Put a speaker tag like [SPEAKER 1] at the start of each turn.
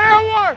[SPEAKER 1] war,